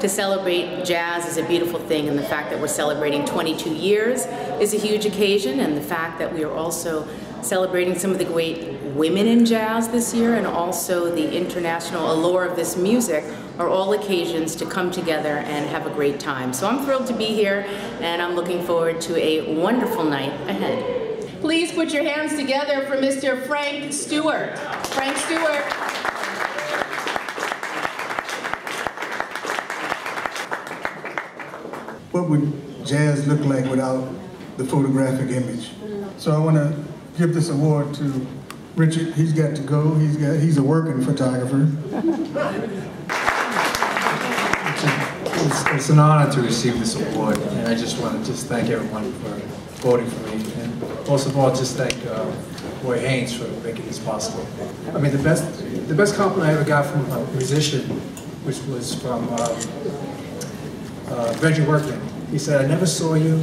to celebrate jazz is a beautiful thing, and the fact that we're celebrating 22 years is a huge occasion, and the fact that we are also celebrating some of the great women in jazz this year and also the international allure of this music are all occasions to come together and have a great time. So I'm thrilled to be here and I'm looking forward to a wonderful night ahead. Please put your hands together for Mr. Frank Stewart. Frank Stewart. What would jazz look like without the photographic image? So I want to give this award to Richard. He's got to go. He's got he's a working photographer. It's, it's, an honor to receive this award, and I just want to just thank everyone for voting for me, and most of all, just thank uh, Roy Haynes for making this possible. I mean, the best the best compliment I ever got from a musician, which was from uh, uh, Reggie Workman. He said, "I never saw you,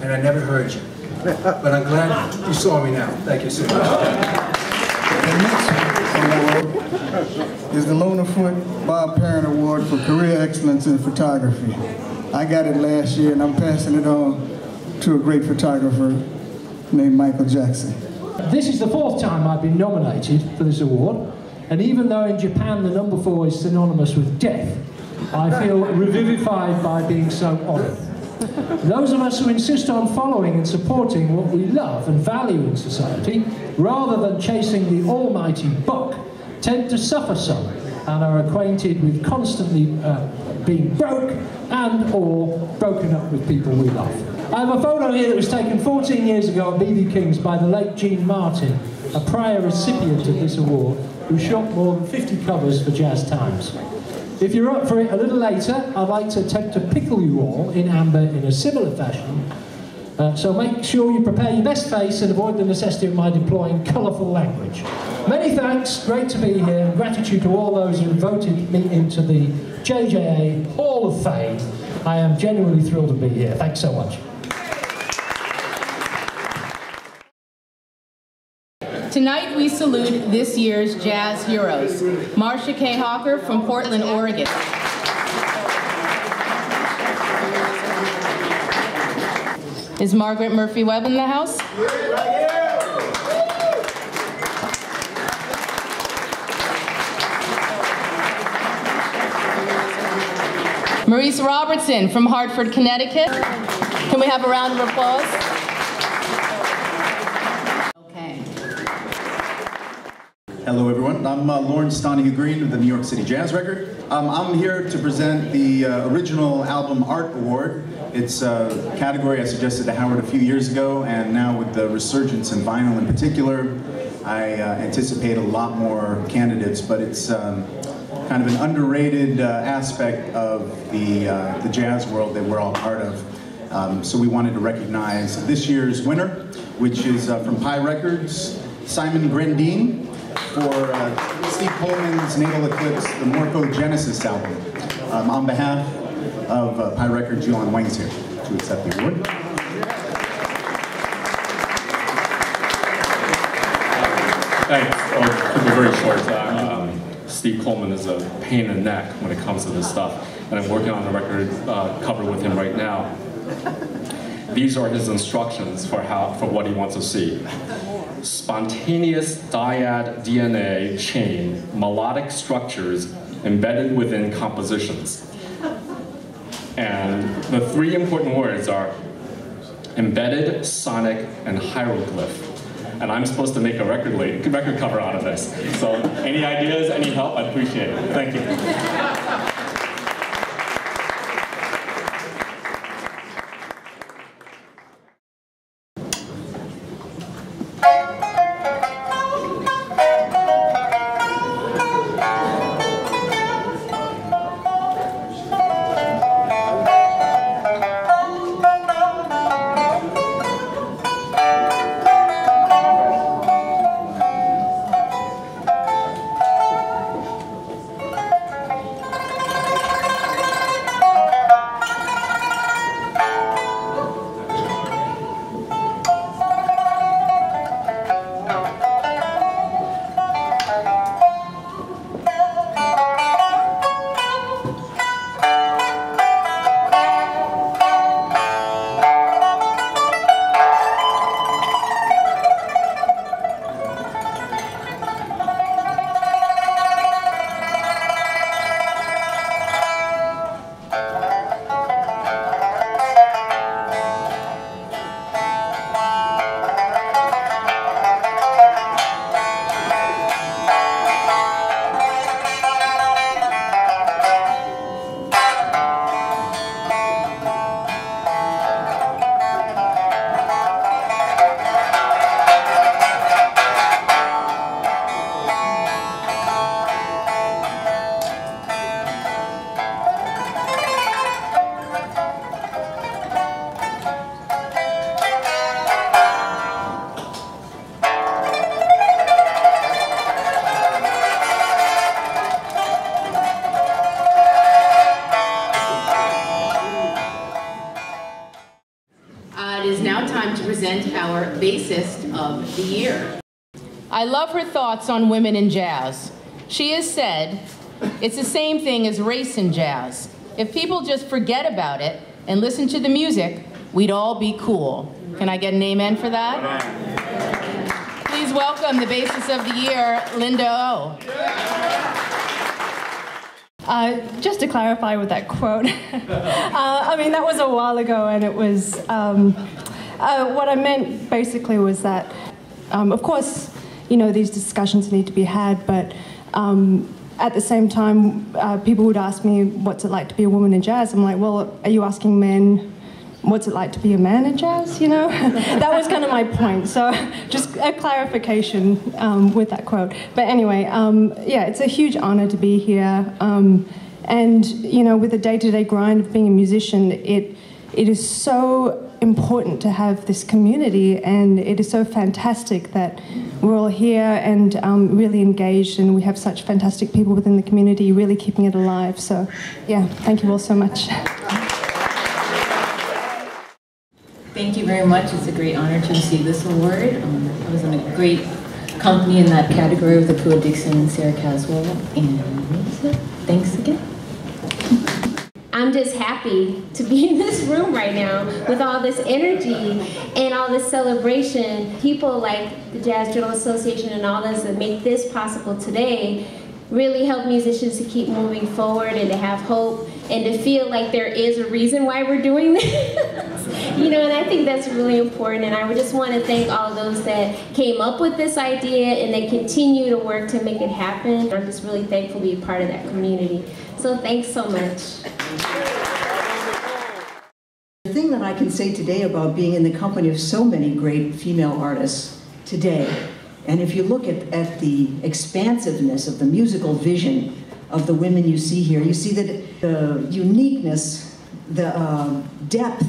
and I never heard you, but I'm glad you saw me now. Thank you so much." The next award is the Lona Foote Bob Parent Award for Career Excellence in Photography. I got it last year and I'm passing it on to a great photographer named Michael Jackson. This is the fourth time I've been nominated for this award, and even though in Japan the number four is synonymous with death, I feel revivified by being so honoured. Those of us who insist on following and supporting what we love and value in society, rather than chasing the almighty buck, tend to suffer some and are acquainted with constantly uh, being broke and or broken up with people we love. I have a photo here that was taken 14 years ago at BB King's by the late Gene Martin, a prior recipient of this award, who shot more than 50 covers for Jazz Times. If you're up for it a little later, I'd like to attempt to pickle you all in amber in a similar fashion. Uh, so make sure you prepare your best face and avoid the necessity of my deploying colourful language. Many thanks, great to be here, gratitude to all those who voted me into the JJA Hall of Fame. I am genuinely thrilled to be here. Thanks so much. Tonight we salute this year's Jazz Heroes. Marcia K. Hawker from Portland, Oregon. Is Margaret Murphy Webb in the house? Maurice Robertson from Hartford, Connecticut. Can we have a round of applause? Hello, everyone. I'm uh, Laurence Donohue-Greene of the New York City Jazz Record. Um, I'm here to present the uh, Original Album Art Award. It's a category I suggested to Howard a few years ago, and now with the resurgence in vinyl in particular, I uh, anticipate a lot more candidates, but it's um, kind of an underrated uh, aspect of the, uh, the jazz world that we're all part of. Um, so we wanted to recognize this year's winner, which is uh, from Pi Records, Simon Grandin for uh, Steve Coleman's Natal Eclipse, the Morphogenesis album. Um, on behalf of uh, Pi Records, Yulun Wang's here to accept the award. Thanks. Oh, to be very short, uh, um, Steve Coleman is a pain in the neck when it comes to this stuff, and I'm working on a record uh, cover with him right now. These are his instructions for how for what he wants to see spontaneous dyad DNA chain melodic structures embedded within compositions. And the three important words are embedded, sonic, and hieroglyph. And I'm supposed to make a record, record cover out of this. So any ideas, any help, I'd appreciate it. Thank you. Our bassist of the year. I love her thoughts on women in jazz. She has said, it's the same thing as race in jazz. If people just forget about it and listen to the music, we'd all be cool. Can I get an amen for that? Please welcome the bassist of the year, Linda O. Uh, just to clarify with that quote, uh, I mean, that was a while ago, and it was um, uh, what I meant basically was that, um, of course, you know, these discussions need to be had, but um, at the same time, uh, people would ask me, What's it like to be a woman in jazz? I'm like, Well, are you asking men? What's it like to be a man in jazz? You know, that was kind of my point. So, just a clarification um, with that quote. But anyway, um, yeah, it's a huge honor to be here. Um, and you know, with the day-to-day grind of being a musician, it it is so important to have this community, and it is so fantastic that we're all here and um, really engaged, and we have such fantastic people within the community, really keeping it alive. So, yeah, thank you all so much. Thank you very much. It's a great honor to receive this award. Um, I was in a great company in that category with Akua Dixon and Sara Caswell, and thanks again. I'm just happy to be in this room right now with all this energy and all this celebration. People like the Jazz Journal Association and all those that make this possible today really help musicians to keep moving forward and to have hope and to feel like there is a reason why we're doing this. you know, and I think that's really important. And I would just want to thank all those that came up with this idea and that continue to work to make it happen. I'm just really thankful to be part of that community. So thanks so much. The thing that I can say today about being in the company of so many great female artists today, and if you look at, at the expansiveness of the musical vision of the women you see here, you see that the uniqueness, the uh, depth,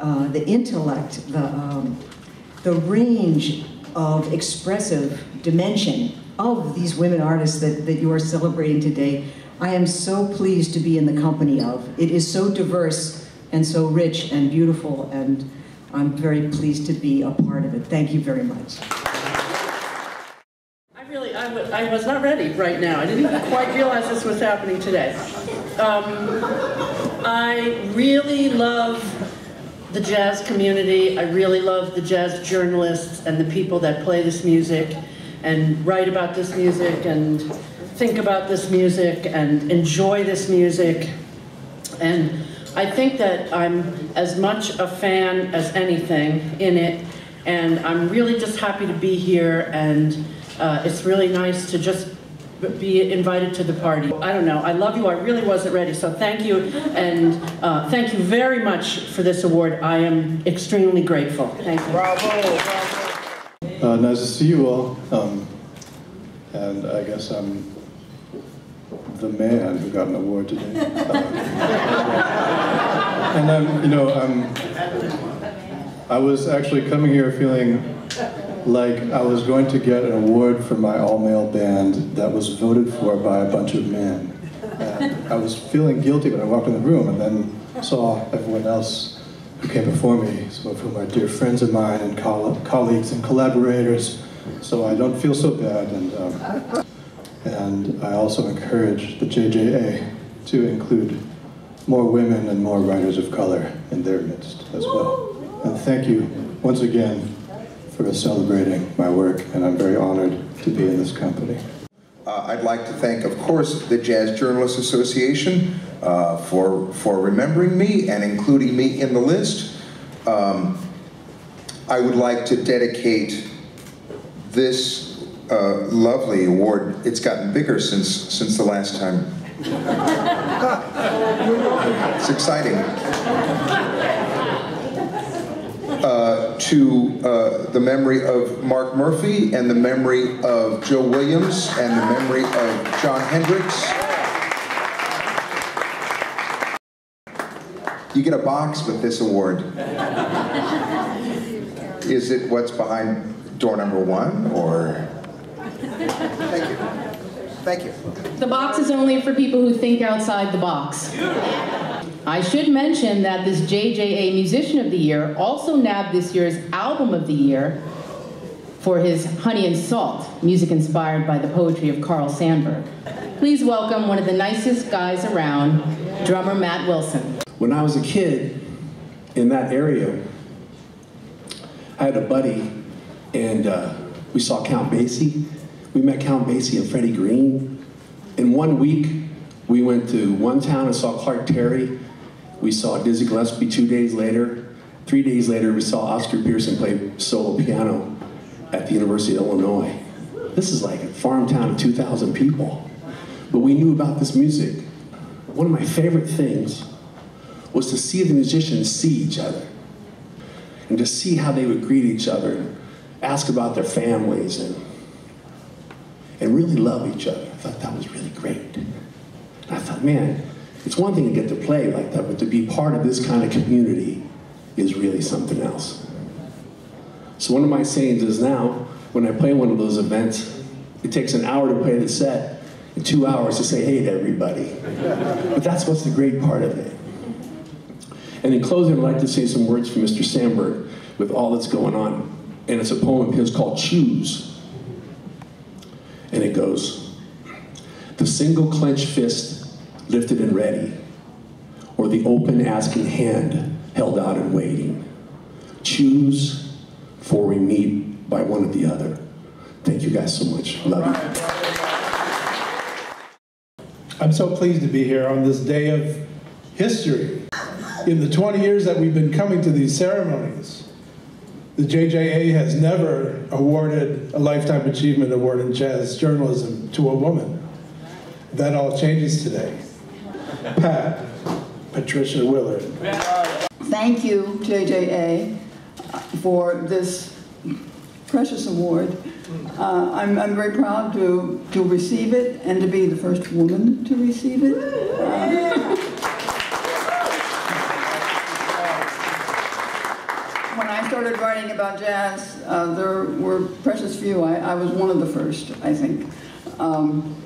uh, the intellect, the, um, the range of expressive dimension of these women artists that, that you are celebrating today I am so pleased to be in the company of. It is so diverse and so rich and beautiful, and I'm very pleased to be a part of it. Thank you very much. I really, I, I was not ready right now. I didn't quite realize this was happening today. Um, I really love the jazz community. I really love the jazz journalists and the people that play this music and write about this music and think about this music and enjoy this music. And I think that I'm as much a fan as anything in it. And I'm really just happy to be here. And uh, it's really nice to just be invited to the party. I don't know. I love you. I really wasn't ready. So thank you. And uh, thank you very much for this award. I am extremely grateful. Thank you. Bravo. Uh, nice to see you all. Um, and I guess I'm the man who got an award today. Uh, and I'm, you know, I'm, I was actually coming here feeling like I was going to get an award for my all-male band that was voted for by a bunch of men. And I was feeling guilty when I walked in the room and then saw everyone else who came before me, some of whom are dear friends of mine and coll colleagues and collaborators. So I don't feel so bad. And um, and I also encourage the JJA to include more women and more writers of color in their midst as well. And thank you once again for celebrating my work, and I'm very honored to be in this company. Uh, I'd like to thank, of course, the Jazz Journalists Association uh, for, for remembering me and including me in the list. Um, I would like to dedicate this uh, lovely award. It's gotten bigger since since the last time. it's exciting. Uh, to uh, the memory of Mark Murphy and the memory of Joe Williams and the memory of Jon Hendricks. You get a box with this award. Is it what's behind door number one or? Thank you. The box is only for people who think outside the box. I should mention that this JJA Musician of the Year also nabbed this year's Album of the Year for his Honey and Salt, music inspired by the poetry of Carl Sandburg. Please welcome one of the nicest guys around, drummer Matt Wilson. When I was a kid in that area, I had a buddy and uh, we saw Count Basie. We met Count Basie and Freddie Green. In one week, we went to one town and saw Clark Terry. We saw Dizzy Gillespie two days later. Three days later, we saw Oscar Peterson play solo piano at the University of Illinois. This is like a farm town of 2,000 people. But we knew about this music. One of my favorite things was to see the musicians see each other and to see how they would greet each other ask about their families and, and really love each other. I thought that was really great. And I thought, man, it's one thing to get to play like that, but to be part of this kind of community is really something else. So one of my sayings is now, when I play one of those events, it takes an hour to play the set and two hours to say hey to everybody. But that's what's the great part of it. And in closing, I'd like to say some words from Mr. Sandburg with all that's going on. And it's a poem of his called Choose. And it goes, the single clenched fist lifted and ready, or the open asking hand held out and waiting. Choose, for we meet by one or the other. Thank you guys so much. Love you. I'm so pleased to be here on this day of history. In the 20 years that we've been coming to these ceremonies, the JJA has never awarded a Lifetime Achievement Award in jazz journalism to a woman. That all changes today. Pat, Patricia Willard. Thank you, JJA, for this precious award. Uh, I'm, I'm very proud to, to receive it and to be the first woman to receive it. Uh, when I started writing about jazz, uh, there were precious few. I, I, was one of the first, I think. Um,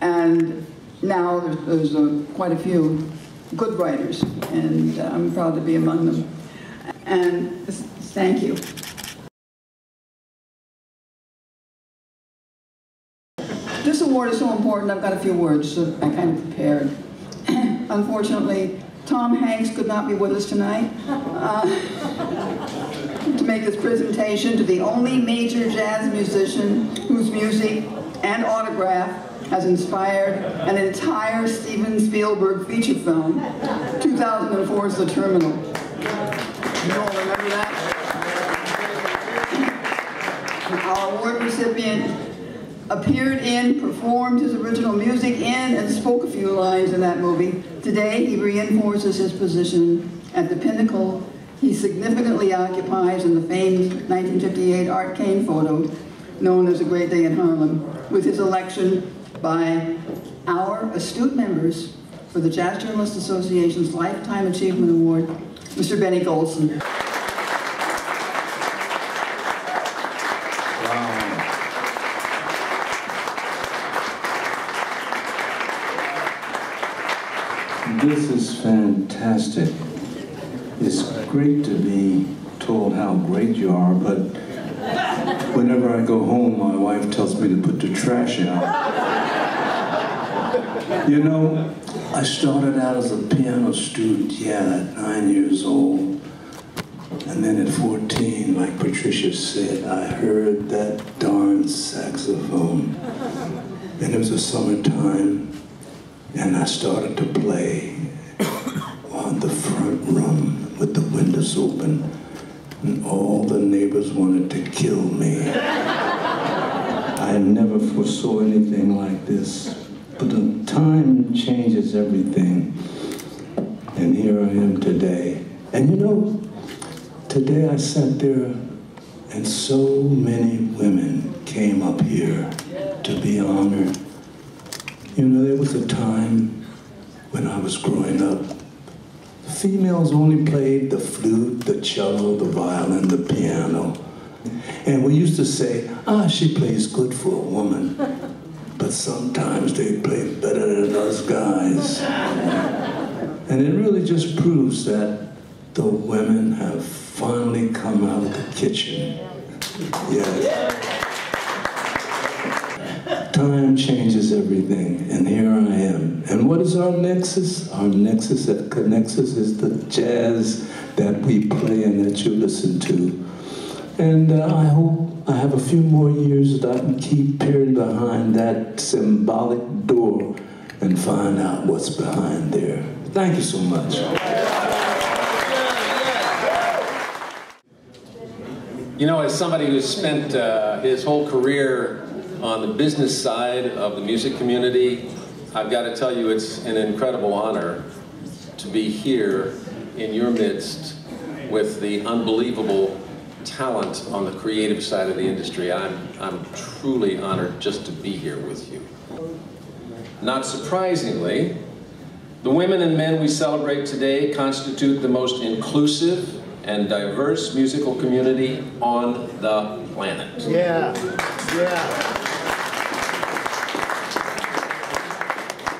and now there's, there's uh, quite a few good writers, and I'm proud to be among them. And thank you. This award is so important, I've got a few words so I kind of prepared. Unfortunately, Tom Hanks could not be with us tonight uh, to make this presentation to the only major jazz musician whose music and autograph has inspired an entire Steven Spielberg feature film, 2004's The Terminal. You all remember that? Our award recipient appeared in, performed his original music in, and spoke a few lines in that movie. Today, he reinforces his position at the pinnacle he significantly occupies in the famed 1958 Art Kane photo, known as A Great Day in Harlem, with his election by our astute members for the Jazz Journalists Association's Lifetime Achievement Award, Mr. Benny Golson. This is fantastic. It's great to be told how great you are, but whenever I go home, my wife tells me to put the trash out. You know, I started out as a piano student, yeah, at nine years old. And then at 14, like Patricia said, I heard that darn saxophone. And it was a summertime, and I started to play on the front room with the windows open, and all the neighbors wanted to kill me. I never foresaw anything like this, but the time changes everything, and here I am today. And you know, today I sat there, and so many women came up here to be honored. You know, there was a time when I was growing up, females only played the flute, the cello, the violin, the piano. And we used to say, ah, she plays good for a woman. But sometimes they play better than us guys. And it really just proves that the women have finally come out of the kitchen. Yes. Time changes everything, and here I am. And what is our nexus? Our nexus that connects us is the jazz that we play and that you listen to. And uh, I hope I have a few more years that I can keep peering behind that symbolic door and find out what's behind there. Thank you so much. You know, as somebody who's spent uh, his whole career on the business side of the music community, I've got to tell you it's an incredible honor to be here in your midst with the unbelievable talent on the creative side of the industry. I'm, I'm truly honored just to be here with you. Not surprisingly, the women and men we celebrate today constitute the most inclusive and diverse musical community on the planet. Yeah, yeah.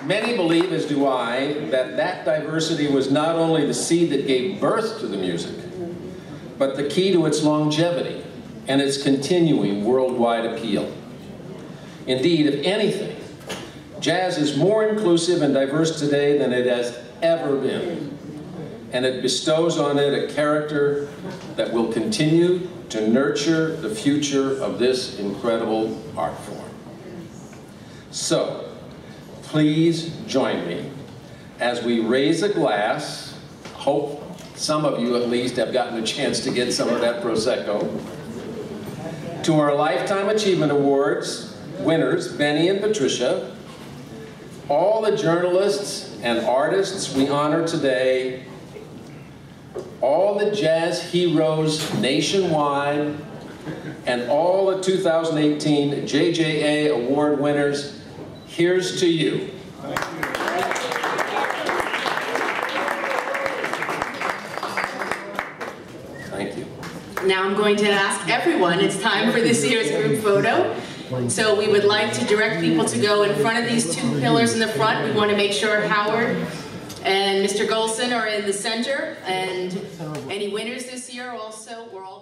Many believe, as do I, that that diversity was not only the seed that gave birth to the music, but the key to its longevity and its continuing worldwide appeal. Indeed, if anything, jazz is more inclusive and diverse today than it has ever been. And it bestows on it a character that will continue to nurture the future of this incredible art form. So, please join me. As we raise a glass, hope some of you at least have gotten a chance to get some of that Prosecco, to our Lifetime Achievement Awards winners, Benny and Patricia, all the journalists and artists we honor today, all the jazz heroes nationwide, and all the 2018 JJA Award winners, here's to you. Thank you. Now I'm going to ask everyone, it's time for this year's group photo. So we would like to direct people to go in front of these two pillars in the front. We want to make sure Howard and Mr. Golson are in the center. And any winners this year also, we're all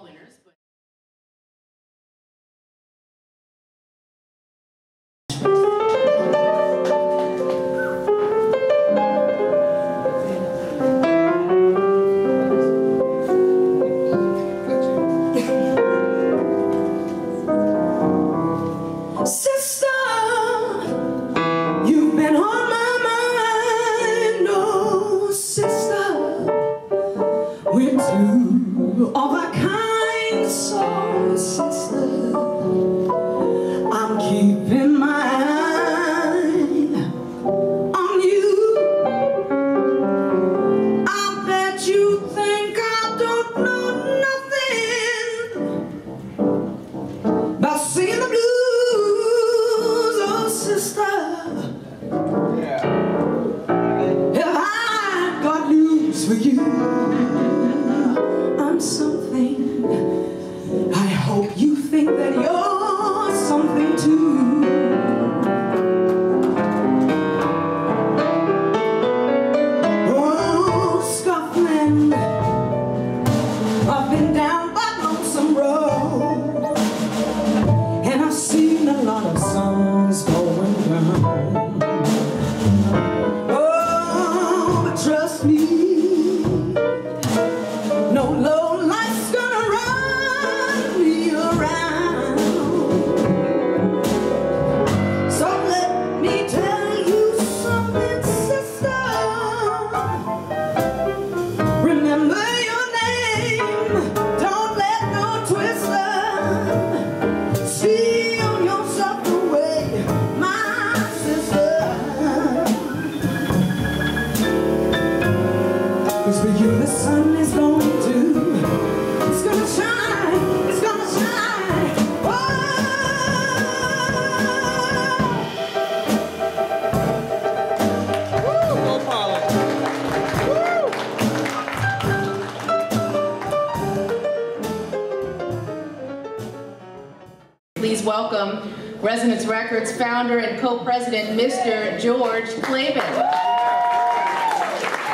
Resonance Records founder and co-president, Mr. George Klabin.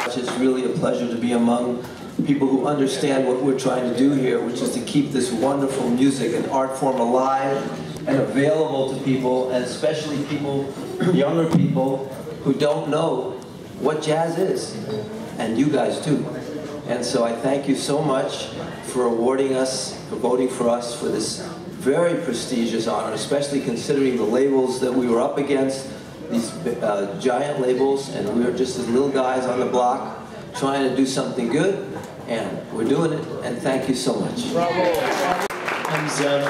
It's really a pleasure to be among people who understand what we're trying to do here, which is to keep this wonderful music and art form alive and available to people, and especially people, younger people, who don't know what jazz is. And you guys too. And so I thank you so much for awarding us, for voting for us for this very prestigious honor, especially considering the labels that we were up against, these uh, giant labels, and we were just as little guys on the block trying to do something good, and we're doing it, and thank you so much. I'm Zev.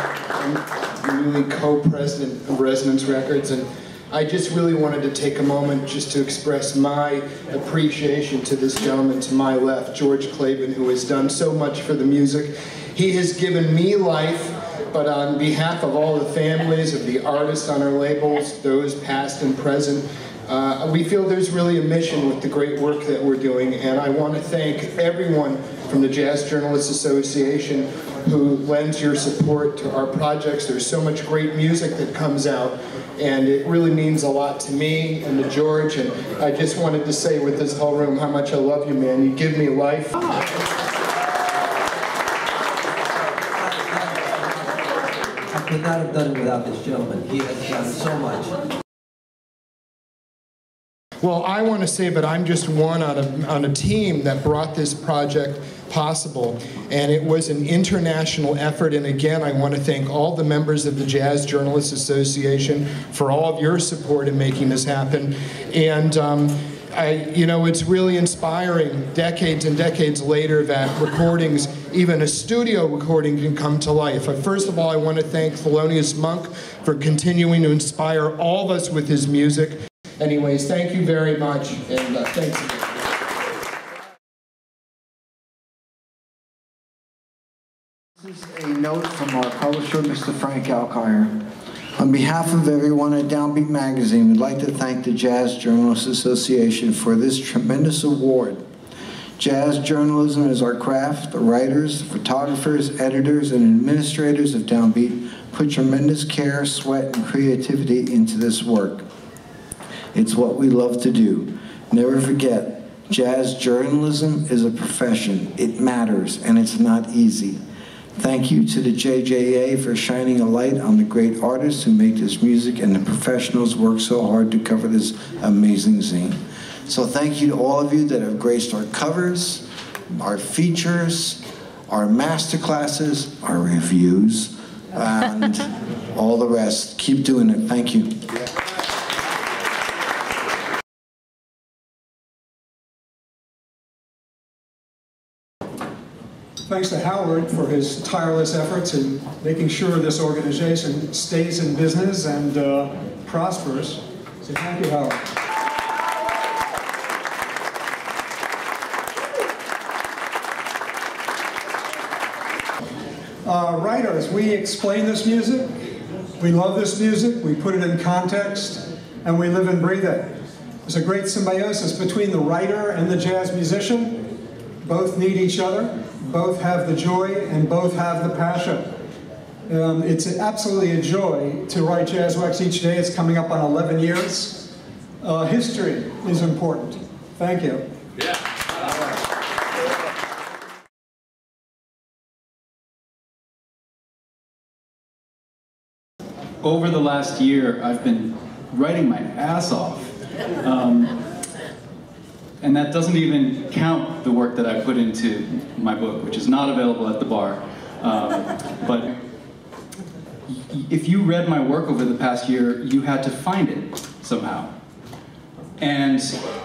I'm really co-president of Resonance Records, and I just really wanted to take a moment just to express my appreciation to this gentleman to my left, George Klabin, who has done so much for the music. He has given me life, but on behalf of all the families of the artists on our labels, those past and present, uh, we feel there's really a mission with the great work that we're doing, and I want to thank everyone from the Jazz Journalists Association who lends your support to our projects. There's so much great music that comes out, and it really means a lot to me and to George, and I just wanted to say with this whole room how much I love you, man. You give me life. Could not have done it without this gentleman. He has done so much. Well, I want to say, but I'm just one on a, on a team that brought this project possible. And it was an international effort. And again, I want to thank all the members of the Jazz Journalists Association for all of your support in making this happen. And um, I, you know, it's really inspiring decades and decades later that recordings, even a studio recording, can come to life. First of all, I want to thank Thelonious Monk for continuing to inspire all of us with his music. Anyways, thank you very much, and uh, thanks again. This is a note from our publisher, Mr. Frank Alkyer. On behalf of everyone at Downbeat Magazine, we'd like to thank the Jazz Journalists Association for this tremendous award. Jazz journalism is our craft. The writers, photographers, editors, and administrators of Downbeat put tremendous care, sweat, and creativity into this work. It's what we love to do. Never forget, jazz journalism is a profession. It matters, and it's not easy. Thank you to the JJA for shining a light on the great artists who make this music and the professionals who work so hard to cover this amazing zine. So thank you to all of you that have graced our covers, our features, our master classes, our reviews, and all the rest. Keep doing it. Thank you. Thanks to Howard for his tireless efforts in making sure this organization stays in business and uh, prospers. So thank you, Howard. Uh, writers, we explain this music, we love this music, we put it in context, and we live and breathe it. There's a great symbiosis between the writer and the jazz musician. Both need each other, both have the joy, and both have the passion. Um, it's absolutely a joy to write Jazz Wax each day. It's coming up on 11 years. Uh, history is important. Thank you. Yeah. over the last year, I've been writing my ass off. Um, and that doesn't even count the work that I put into my book, which is not available at the bar. Um, but if you read my work over the past year, you had to find it somehow. And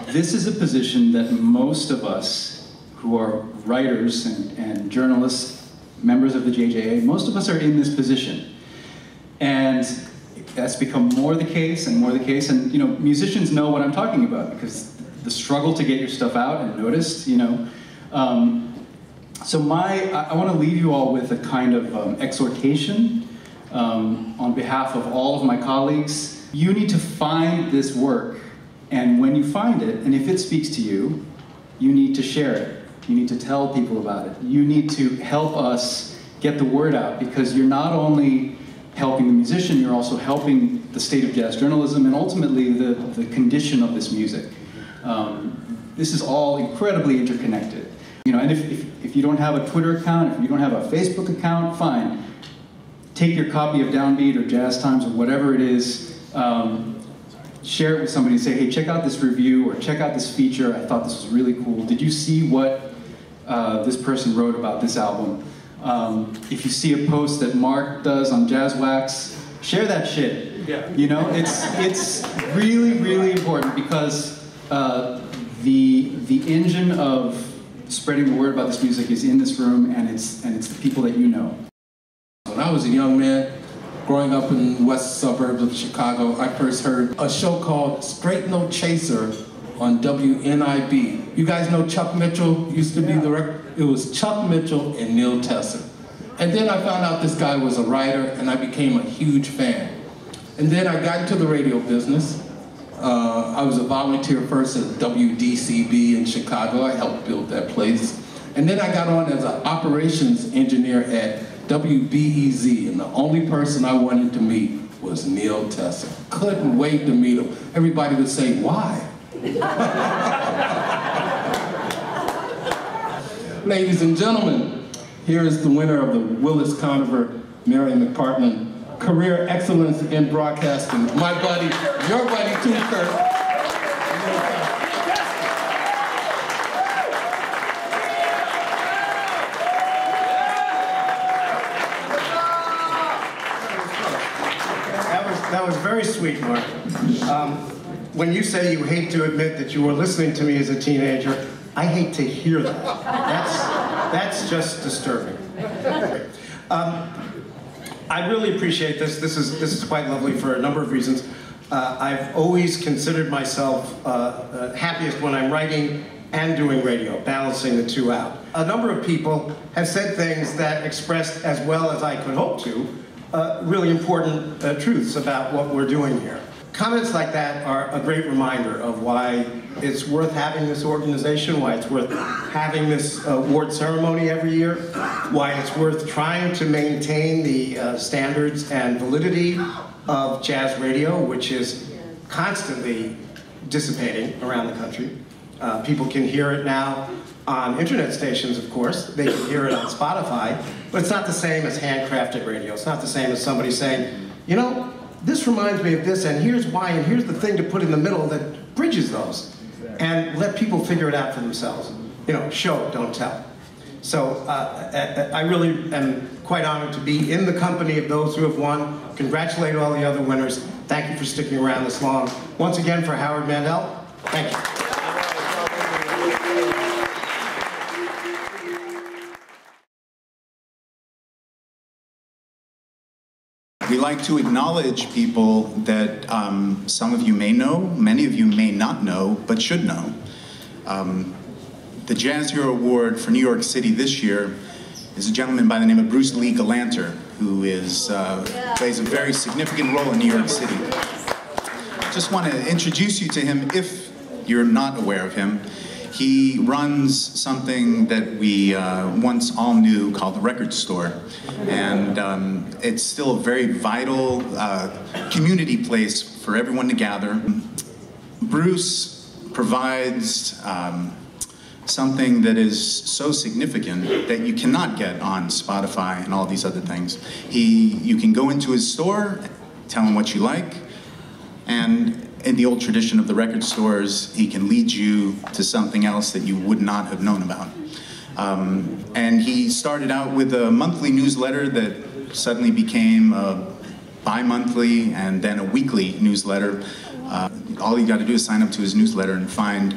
this is a position that most of us who are writers and, and journalists, members of the JJA, most of us are in this position. And that's become more the case and more the case. And you know, musicians know what I'm talking about because the struggle to get your stuff out and noticed, you know. Um, so my, I, I want to leave you all with a kind of um, exhortation um, on behalf of all of my colleagues. You need to find this work, and when you find it, and if it speaks to you, you need to share it. You need to tell people about it. You need to help us get the word out because you're not only helping the musician, you're also helping the state of jazz journalism and ultimately the, the condition of this music. Um, this is all incredibly interconnected. You know, and if, if, if you don't have a Twitter account, if you don't have a Facebook account, fine. Take your copy of Downbeat or Jazz Times or whatever it is, um, share it with somebody and say, hey, check out this review or check out this feature. I thought this was really cool. Did you see what uh, this person wrote about this album? Um, if you see a post that Marc does on Jazz Wax, share that shit. Yeah. You know, it's it's really really important because uh, the the engine of spreading the word about this music is in this room, and it's and it's the people that you know. When I was a young man, growing up in the west suburbs of Chicago, I first heard a show called Straight No Chaser on WNIB. You guys know Chuck Mitchell used to be the record? It was Chuck Mitchell and Neil Tesser. And then I found out this guy was a writer and I became a huge fan. And then I got into the radio business. Uh, I was a volunteer first at WDCB in Chicago. I helped build that place. And then I got on as an operations engineer at WBEZ, and the only person I wanted to meet was Neil Tesser. Couldn't wait to meet him. Everybody would say, why? Ladies and gentlemen, here is the winner of the Willis Conover Marian McPartland Career Excellence in Broadcasting. My buddy, your buddy too, Kurt. That was, that was very sweet, Mark. Um, when you say you hate to admit that you were listening to me as a teenager, I hate to hear that. That's, that's just disturbing. Um, I really appreciate this. This is, this is quite lovely for a number of reasons. Uh, I've always considered myself uh, uh, happiest when I'm writing and doing radio, balancing the two out. A number of people have said things that expressed as well as I could hope to, uh, really important uh, truths about what we're doing here. Comments like that are a great reminder of why it's worth having this organization, why it's worth having this uh, award ceremony every year, why it's worth trying to maintain the uh, standards and validity of jazz radio, which is constantly dissipating around the country. Uh, people can hear it now on internet stations, of course. They can hear it on Spotify, but it's not the same as handcrafted radio. It's not the same as somebody saying, you know, this reminds me of this, and here's why, and here's the thing to put in the middle that bridges those. And let people figure it out for themselves. You know, show, don't tell. So uh, I really am quite honored to be in the company of those who have won. Congratulate all the other winners. Thank you for sticking around this long. Once again, for Howard Mandel, thank you. We like to acknowledge people that um, some of you may know, many of you may not know, but should know. Um, the Jazz Hero Award for New York City this year is a gentleman by the name of Bruce Lee Gallanter, who is, uh, plays a very significant role in New York City. Just want to introduce you to him if you're not aware of him. He runs something that we uh, once all knew called the record store. And um, it's still a very vital uh, community place for everyone to gather. Bruce provides um, something that is so significant that you cannot get on Spotify and all these other things. He, you can go into his store, tell him what you like, and in the old tradition of the record stores, he can lead you to something else that you would not have known about. Um, and he started out with a monthly newsletter that suddenly became a bi-monthly and then a weekly newsletter. Uh, all you got to do is sign up to his newsletter and find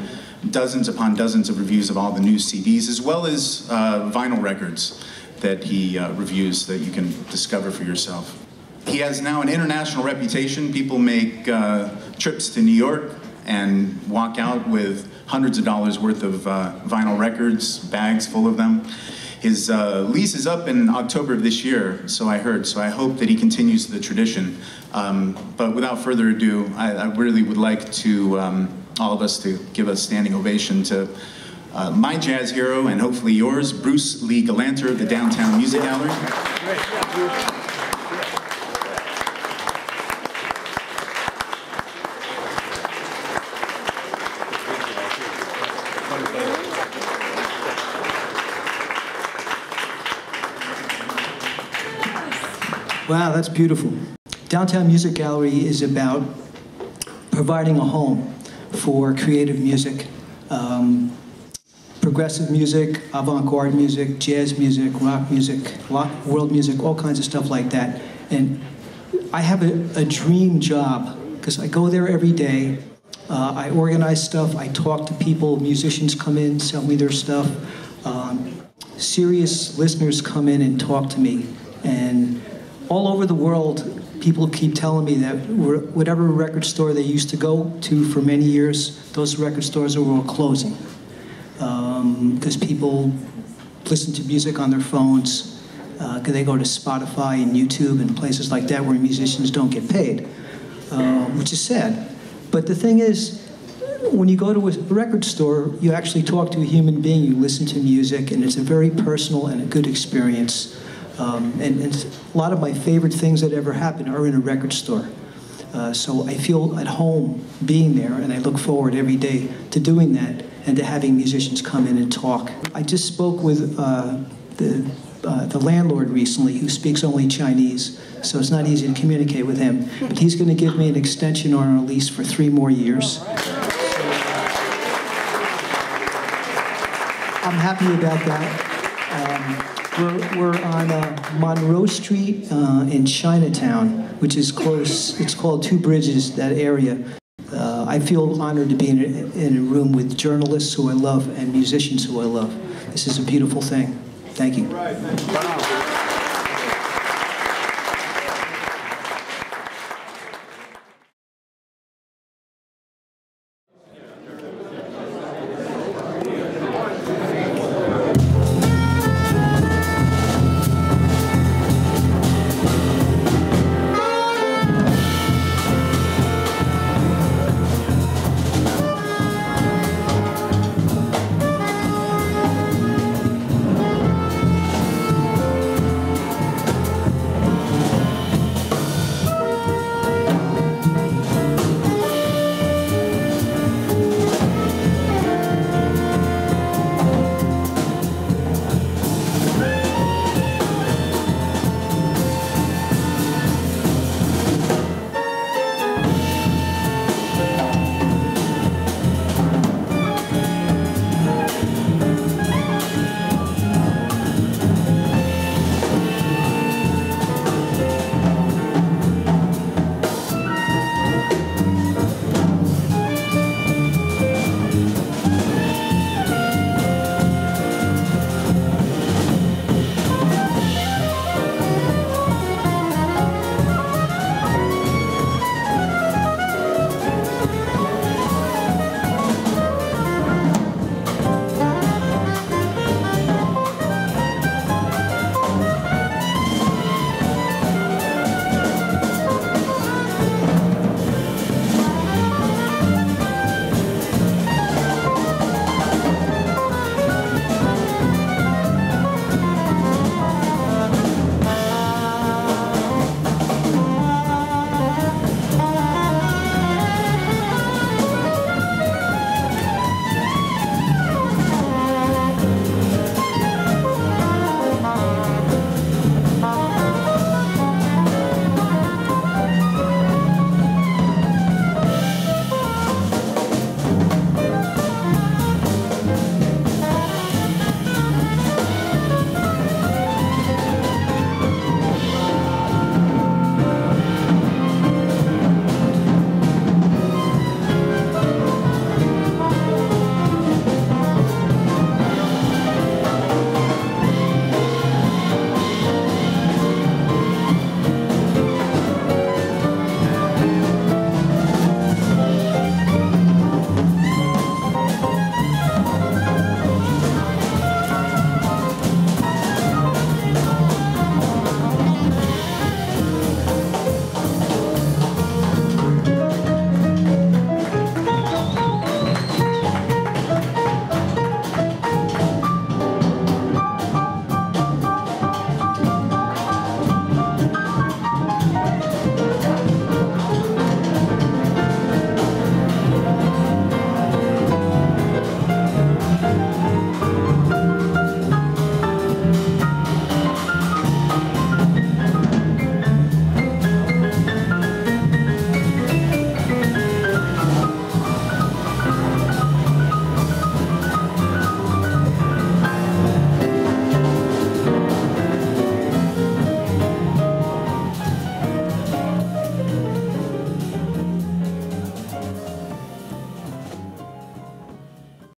dozens upon dozens of reviews of all the new CDs, as well as uh, vinyl records that he uh, reviews that you can discover for yourself. He has now an international reputation. People make uh, trips to New York and walk out with hundreds of dollars worth of uh, vinyl records, bags full of them. His uh, lease is up in October of this year, so I heard, so I hope that he continues the tradition. Um, but without further ado, I, I really would like to, um, all of us to give a standing ovation to uh, my jazz hero, and hopefully yours, Bruce Lee Gallanter of the Downtown Music Gallery. Wow, that's beautiful. Downtown Music Gallery is about providing a home for creative music, um, progressive music, avant-garde music, jazz music, rock music, world music, all kinds of stuff like that. And I have a, a dream job because I go there every day. Uh, I organize stuff. I talk to people. Musicians come in, sell me their stuff. Um, serious listeners come in and talk to me. And all over the world, people keep telling me that whatever record store they used to go to for many years, those record stores are all closing. Because people listen to music on their phones, uh, they go to Spotify and YouTube and places like that where musicians don't get paid, uh, which is sad. But the thing is, when you go to a record store, you actually talk to a human being, you listen to music, and it's a very personal and a good experience. Um, and, and, a lot of my favorite things that ever happened are in a record store. Uh, so I feel at home being there, and I look forward every day to doing that and to having musicians come in and talk. I just spoke with uh, the, uh, the landlord recently who speaks only Chinese, so it's not easy to communicate with him. But he's going to give me an extension on our lease for three more years. I'm happy about that. Um, we're, we're on uh, Monroe Street uh, in Chinatown, which is close. It's called Two Bridges, that area. Uh, I feel honored to be in a, in a room with journalists who I love and musicians who I love. This is a beautiful thing. Thank you.